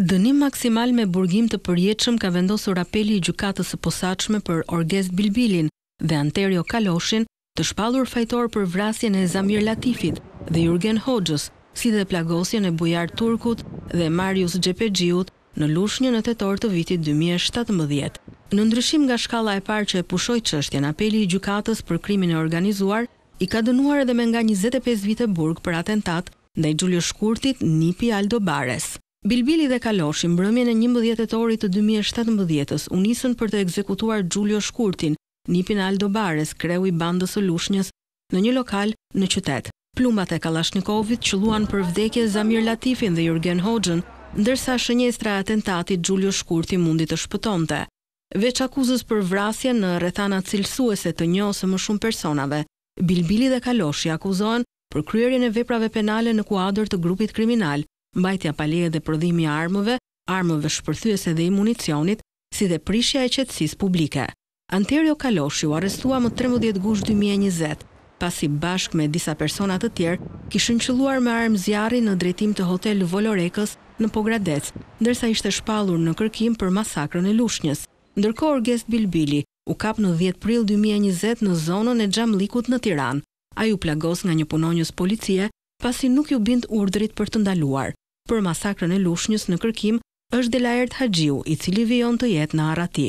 Dënim maksimal me burgim të përjetshëm ka vendosur Apeli i Gjykatës së Posaçme për Orgest Bilbilin dhe Anterio Kaloshin, të shpallur fajtor për vrasjen e Zamir Latifit dhe Jurgen Hoxhës, si dhe plagosjen e Bujar Turkut dhe Marius Xhepexhiut në Lushnjë në tetor të vitit dy mijë e shtatëmbëdhjetë. Në ndryshim nga shkalla e parë që e pushoi çështjen, Apeli i Gjykatës për Krimin e Organizuar i ka dënuar edhe me nga njëzet e pesë vite burg për atentat ndaj Xhulio Shkurtit, nipi i Aldo Bares. Bilbili dhe Kaloshi mbrëmjen e njëmbëdhjetë tetorit të dy mijë e shtatëmbëdhjetës u nisën për të ekzekutuar Xhulio Shkurtin, nipin e Aldo Bares, kreu i bandës së Lushnjës, në një lokal në qytet. Plumbat e kallashnikovit qëlluan për vdekje Zamir Latifin dhe Jurgen Hoxhën, ndërsa shënjestra e atentatit Xhulio Shkurti mundi të shpëtonte. Veç akuzës për vrasje, në rrethana cilësuese të një ose më shumë personave, Bilbili dhe Kaloshi akuzohen për kryerjen e veprave penale në kuadër të grupit kriminal, mbajtja pa leje dhe prodhimi i armëve, armëve shpërthyese dhe i municionit, si dhe prishja e qetësisë publike. Anterio Kaloshi u arrestua më trembëdhjetë gusht dy mijë e njëzet, pasi bashkë me disa persona të tjerë kishin qëlluar me armë zjarri në drejtim të Hotel Volorekës në Pogradec, ndërsa ishte shpallur në kërkim për masakrën e Lushnjës. Ndërkohë Orgest Bilbili u kap në dhjetë prill dy mijë e njëzet në zonën e Xhamllikut në Tiranë. Ai u plagos nga një punonjës policie pasi nuk iu bind urdhrit për të ndaluar. Për masakrën e Lushnjës në kërkim është Delaert Haxhiu, i cili vijon të jetë në arrati.